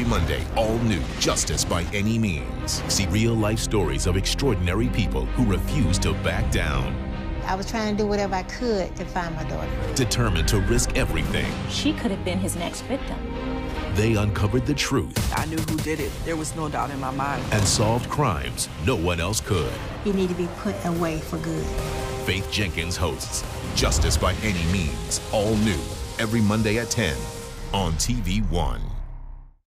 Every Monday, all new Justice by Any Means. See real life stories of extraordinary people who refuse to back down. I was trying to do whatever I could to find my daughter. Determined to risk everything. She could have been his next victim. They uncovered the truth. I knew who did it. There was no doubt in my mind. And solved crimes no one else could. You need to be put away for good. Faith Jenkins hosts Justice by Any Means, all new, every Monday at 10 on TV One.